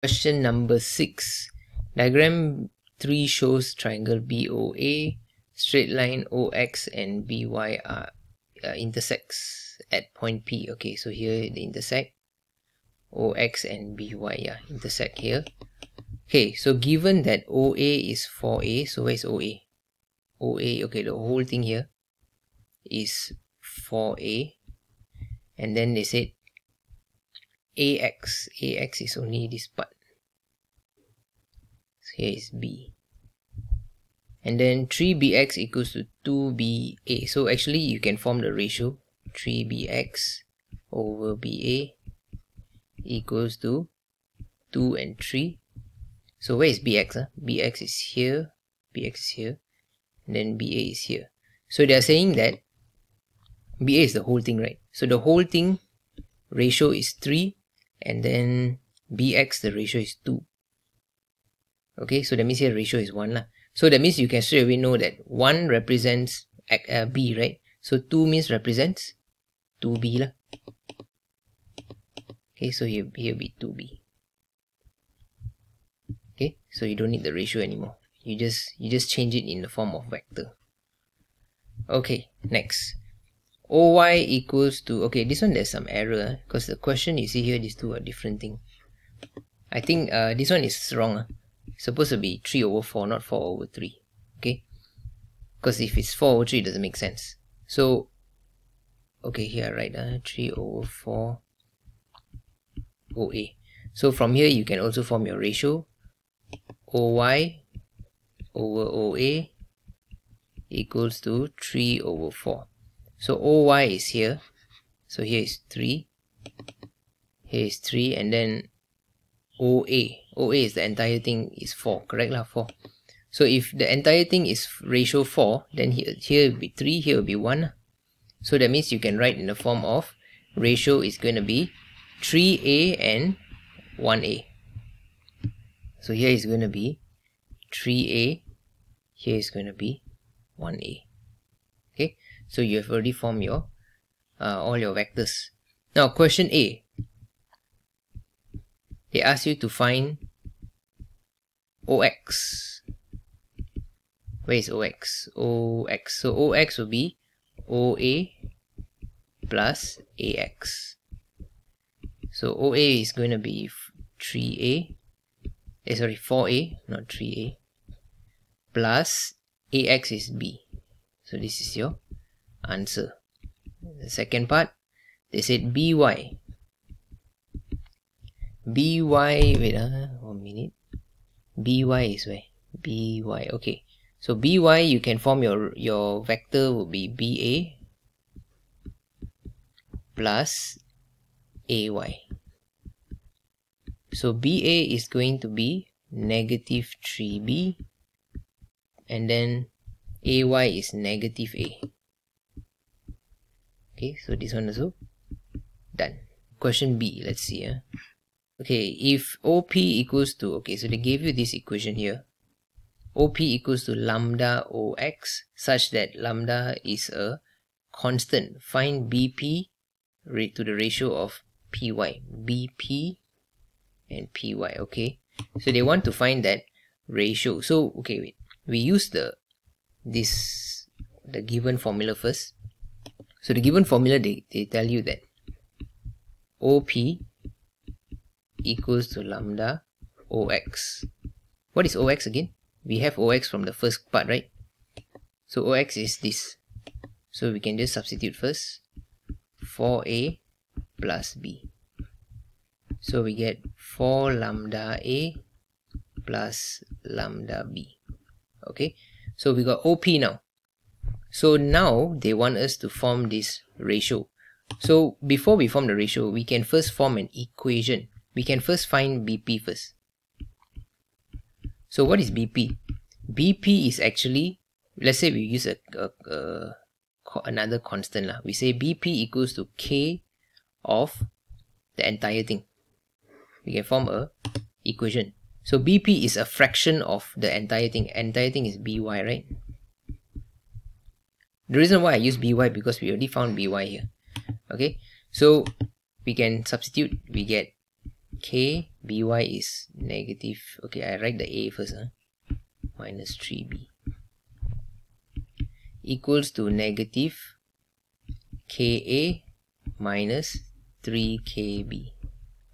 Question number 6. Diagram 3 shows triangle BOA, straight line OX and BY are uh, intersects at point P. Okay, so here they intersect. OX and BY yeah, intersect here. Okay, so given that OA is 4A, so where is OA? OA, okay, the whole thing here is 4A. And then they said ax ax is only this part. So here is b. And then 3bx equals to 2ba so actually you can form the ratio. 3bx over ba equals to 2 and 3 so where is bx huh? Ah? bx is here. Bx is here. And then ba is here. So they are saying that ba is the whole thing right? So the whole thing ratio is 3 and then bx the ratio is 2 okay so that means here ratio is 1 lah. so that means you can straight away know that 1 represents uh, b right? So 2 means represents 2b lah. okay so here, here be 2b okay so you don't need the ratio anymore. You just you just change it in the form of vector. Okay next oy equals to okay this one there's some error because the question you see here these two are different thing. I think uh, this one is wrong uh. supposed to be 3 over 4 not 4 over 3 okay? Because if it's 4 over 3 it doesn't make sense. So okay here right uh, 3 over 4 OA so from here you can also form your ratio. OY over OA equals to 3 over 4 so OY is here. So here is 3. Here is 3 and then OA. OA is the entire thing is 4. Correct lah 4. So if the entire thing is ratio 4, then here, here will be 3, here will be 1. So that means you can write in the form of ratio is going to be 3A and 1A. So here is going to be 3A, here is going to be 1A. So you have already formed your uh, all your vectors. Now question A. They ask you to find OX. Where is OX? OX. So OX will be OA plus AX. So OA is going to be 3A. Eh, sorry, 4A, not 3A. Plus AX is B. So this is your answer. The second part, they said by. by, wait, uh, one minute. by is where? by, okay. So by, you can form your, your vector will be ba plus ay. So BA is going to be negative 3B and then AY is negative A okay so this one also. Done. Question b let's see uh. okay if op equals to okay so they gave you this equation here. Op equals to lambda ox such that lambda is a constant. Find bp to the ratio of py bp and py okay. So they want to find that ratio. So okay wait. We use the this the given formula first so the given formula, they, they tell you that OP equals to lambda OX. What is OX again? We have OX from the first part, right? So OX is this. So we can just substitute first. 4A plus B. So we get 4 lambda A plus lambda B. Okay, so we got OP now. So now they want us to form this ratio. So before we form the ratio, we can first form an equation. We can first find BP first. So what is BP? BP is actually, let's say we use a, a, a another constant. Lah. We say BP equals to K of the entire thing. We can form a equation. So BP is a fraction of the entire thing. Entire thing is BY, right? The reason why I use by because we already found by here. Okay? So we can substitute we get k by is negative okay I write the a first huh? minus 3b equals to negative ka minus 3kb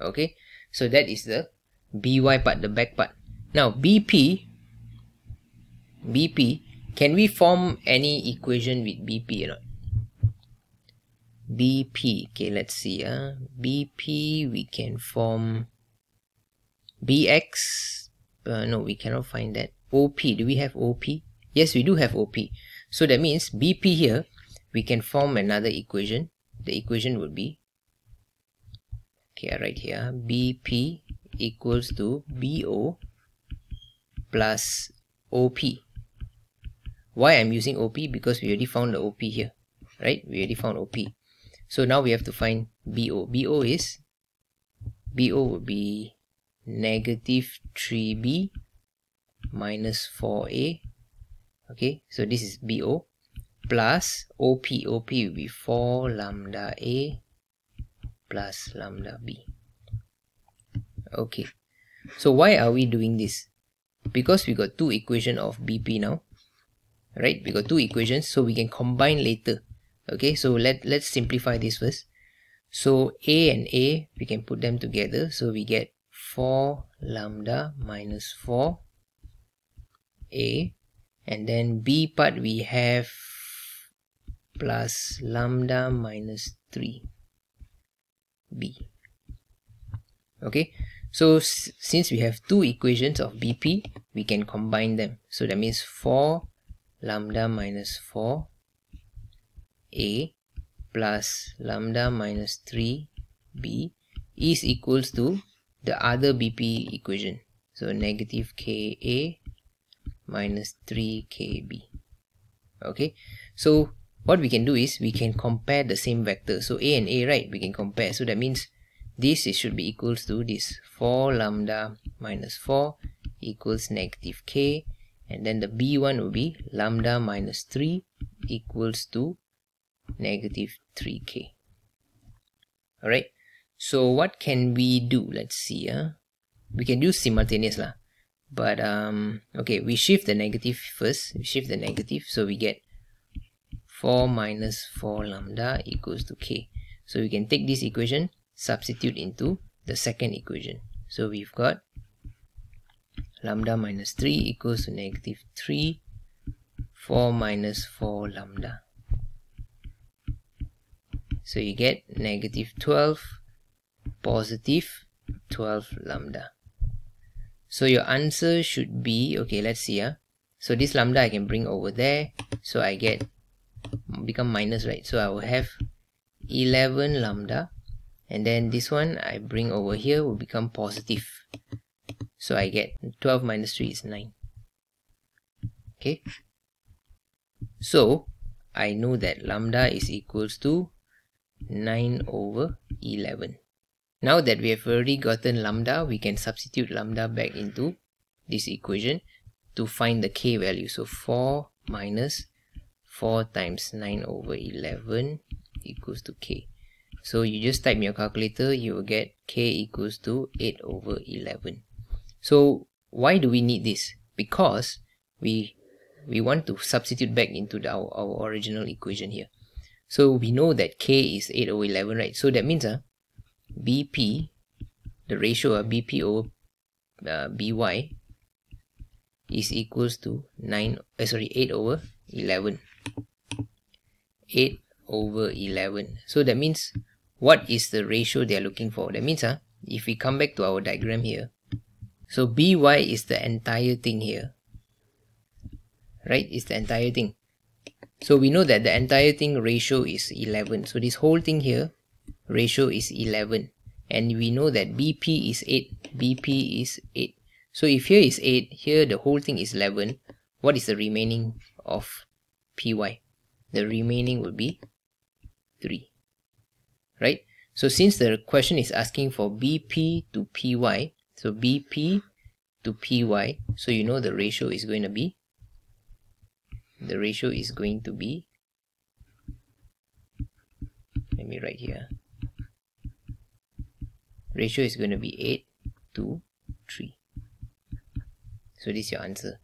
okay? So that is the by part the back part. Now bp bp can we form any equation with bp or not? Bp okay let's see uh, bp we can form bx uh, no we cannot find that. Op do we have op yes we do have op so that means bp here we can form another equation. The equation would be okay right here bp equals to bo plus op why i'm using op because we already found the op here right? We already found op so now we have to find bo bo is bo would be negative 3b minus 4a okay so this is bo plus op op will be 4 lambda a plus lambda b. Okay so why are we doing this? Because we got two equation of bp now right? We got two equations so we can combine later. Okay? So let let's simplify this first. So a and a we can put them together. So we get 4 lambda minus 4 a. And then b part we have plus lambda minus 3 b. Okay? So since we have two equations of bp we can combine them. So that means 4 lambda minus 4 a plus lambda minus 3 b is equals to the other bp equation. So negative ka minus 3kb okay? So what we can do is we can compare the same vector. So a and a right we can compare. So that means this is should be equals to this 4 lambda minus 4 equals negative k and then the b1 will be lambda minus 3 equals to negative 3k alright so what can we do? Let's see uh? we can do simultaneous lah. But um okay we shift the negative first. We shift the negative so we get 4 minus 4 lambda equals to k. So we can take this equation substitute into the second equation. So we've got lambda minus 3 equals to negative 3 4 minus 4 lambda. So you get negative 12 positive 12 lambda. So your answer should be okay let's see uh, so this lambda I can bring over there. So I get become minus right? So I will have 11 lambda. And then this one I bring over here will become positive so I get 12 minus 3 is 9 okay so I know that lambda is equals to 9 over 11 now that we have already gotten lambda, we can substitute lambda back into this equation to find the k value. So 4 minus 4 times 9 over 11 equals to k. So you just type in your calculator, you will get k equals to 8 over 11. So why do we need this? Because we we want to substitute back into the, our, our original equation here. So we know that k is 8 over 11, right? So that means uh, BP, the ratio of BP over uh, BY is equals to 9, uh, sorry, 8 over 11. 8 over 11. So that means what is the ratio they are looking for? That means uh, if we come back to our diagram here, so BY is the entire thing here. Right? It's the entire thing. So we know that the entire thing ratio is 11. So this whole thing here ratio is 11 and we know that BP is 8 BP is 8 so if here is 8 here the whole thing is 11 what is the remaining of PY the remaining will be 3 right so since the question is asking for BP to PY so BP to PY so you know the ratio is going to be? The ratio is going to be? Let me write here. Ratio is going to be 8 to 3 so this is your answer